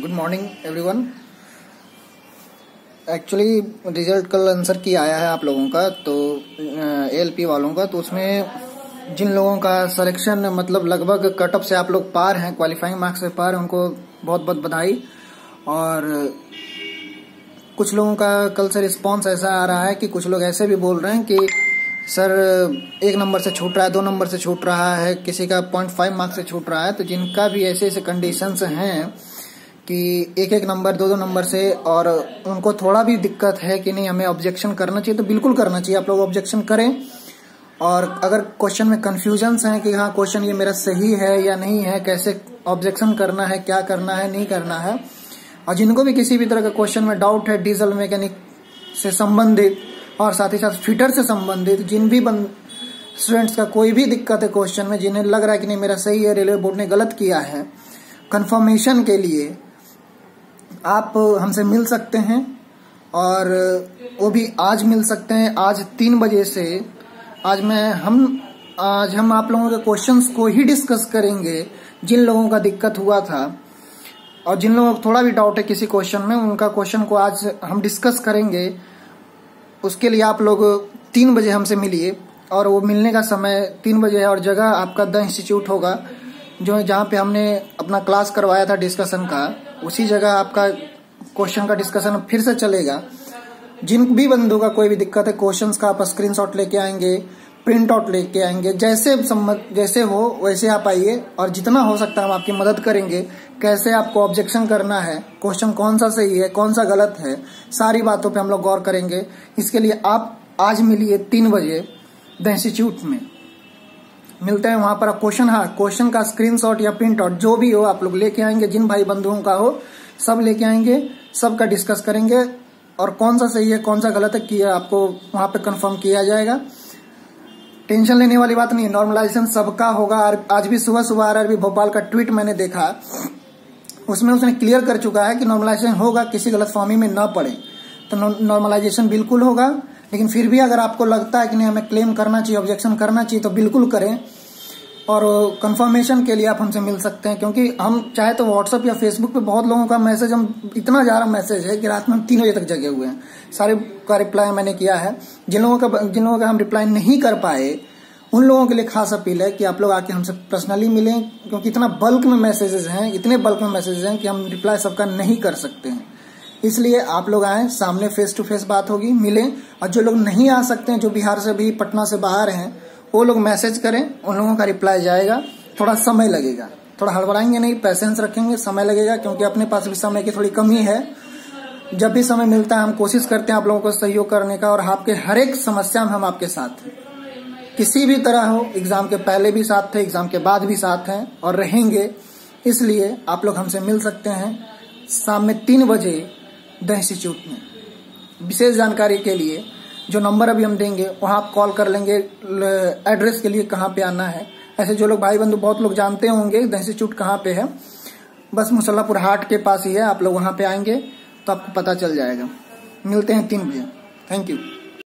Good morning everyone actually result कल answer की आया है आप लोगों का तो एएलपी वालों का तो उसमें जिन लोगों का सिलेक्शन मतलब लगभग कट ऑफ़ से आप लोग पार हैं क्वालिफाइंग मार्क्स से पार उनको बहुत बहुत बधाई। और कुछ लोगों का कल से रिस्पांस ऐसा आ रहा है कि कुछ लोग ऐसे भी बोल रहे हैं कि, सर, एक नंबर से छूट रहा है, दो नंबर से छूट रहा है, किसी का पॉइंट फाइव मार्क्स से छूट रहा है। तो जिनका भी ऐसे ऐसे कंडीशंस हैं कि एक एक नंबर दो दो नंबर से और उनको थोड़ा भी दिक्कत है कि नहीं, हमें ऑब्जेक्शन करना चाहिए तो बिल्कुल करना चाहिए। आप लोग ऑब्जेक्शन करें। और अगर क्वेश्चन में कंफ्यूजन हैं कि हाँ क्वेश्चन ये मेरा सही है या नहीं है, कैसे ऑब्जेक्शन करना है, क्या करना है, नहीं करना है, और जिनको भी किसी भी तरह का क्वेश्चन में डाउट है डीजल मैकेनिक से संबंधित और साथ ही साथ फिटर से संबंधित, जिन भी स्टूडेंट्स का कोई भी दिक्कत है क्वेश्चन में, जिन्हें लग रहा है कि नहीं, मेरा सही है रेलवे बोर्ड ने गलत किया है कन्फर्मेशन के लिए आप हमसे मिल सकते हैं और वो भी आज मिल सकते हैं। आज तीन बजे से आज मैं हम, आज हम आप लोगों के क्वेश्चंस को ही डिस्कस करेंगे, जिन लोगों का दिक्कत हुआ था। और जिन लोगों को थोड़ा भी डाउट है किसी क्वेश्चन में, उनका क्वेश्चन को आज हम डिस्कस करेंगे। उसके लिए आप लोग तीन बजे हमसे मिलिए और वो मिलने का समय तीन बजे है और जगह आपका द इंस्टीट्यूट होगा, जो जहाँ पे हमने अपना क्लास करवाया था डिस्कशन का। उसी जगह आपका क्वेश्चन का डिस्कशन फिर से चलेगा। जिन भी बंधु का कोई भी दिक्कत है क्वेश्चंस का आप स्क्रीनशॉट लेके आएँगे प्रिंट आउट लेके आएँगे, जैसे सम्मत, जैसे हो, वैसे आप आइए और जितना हो सकता है हम आपकी मदद करेंगे। कैसे आपको ऑब्जेक्शन करना है क्वेश्चन कौन सा सही है, कौन सा गलत है, सारी बातों पे हम लोग गौर करेंगे। इसके लिए आप आज मिलिए तीन बजे द इंस्टीट्यूट में। मिलते हैं वहाँ पर। क्वेश्चन हाँ क्वेश्चन का स्क्रीनशॉट या प्रिंट आउट जो भी हो, आप लोग लेके आएँगे, जिन भाई बंधुओं का हो, सब लेके आएँगे, सबका डिस्कस करेंगे, और कौन सा सही है, कौन सा गलत है, किया आपको वहाँ पे कंफर्म किया जाएगा। टेंशन लेने वाली बात नहीं नॉर्मलाइजेशन सबका होगा। आज भी सुबह सुबह आरआरबी भोपाल का ट्वीट मैंने देखा। उसमें उसने क्लियर कर चुका है कि नॉर्मलाइजेशन होगा, किसी गलत फॉर्मी में न पड़े। तो नॉर्मलाइजेशन बिल्कुल होगा। लेकिन फिर भी अगर आपको लगता है कि नहीं, हमें क्लेम करना चाहिए ऑब्जेक्शन करना चाहिए तो बिल्कुल करें। और कंफर्मेशन के लिए आप हमसे मिल सकते हैं, क्योंकि हम, चाहे तो व्हाट्सअप या फेसबुक पे बहुत लोगों का मैसेज हम इतना ज़्यादा मैसेज है कि रात में हम तीन बजे तक जगे हुए हैं। सारे का रिप्लाई मैंने किया है। जिन लोगों का, जिन लोगों का हम रिप्लाई नहीं कर पाए, उन लोगों के लिए खास अपील है कि आप लोग आके हमसे पर्सनली मिलें, क्योंकि इतना बल्क में मैसेजेस हैं, इतने बल्क में मैसेजेस हैं कि हम रिप्लाई सबका नहीं कर सकते हैं। इसलिए आप लोग आए, सामने फेस टू फेस बात होगी, मिले, और जो लोग नहीं आ सकते हैं, जो बिहार से भी पटना से बाहर हैं, वो लोग मैसेज करें, उन लोगों का रिप्लाई जाएगा, थोड़ा समय लगेगा। थोड़ा हड़बड़ाएँगे नहीं पैसेंस रखेंगे, समय लगेगा, क्योंकि अपने पास भी समय की थोड़ी कमी है। जब भी समय मिलता है, हम कोशिश करते हैं आप लोगों को सहयोग करने का, और आपके हर एक समस्या में हम आपके साथ हैं। किसी भी तरह हो एग्ज़ाम के पहले भी साथ थे एग्ज़ाम के बाद भी साथ हैं, और रहेंगे। इसलिए आप लोग हमसे मिल सकते हैं। शाम में तीन बजे द इंस्टीट्यूट में। विशेष जानकारी के लिए जो नंबर अभी हम देंगे, वहाँ आप कॉल कर लेंगे एड्रेस के लिए कहाँ पे आना है। ऐसे जो लोग भाई बंधु बहुत लोग जानते होंगे, द इंस्टीट्यूट कहाँ पे है। बस मुसल्लापुर हाट के पास ही है, आप लोग वहाँ पे आएँगे तो आपको पता चल जाएगा। मिलते हैं तीन बजे। Thank you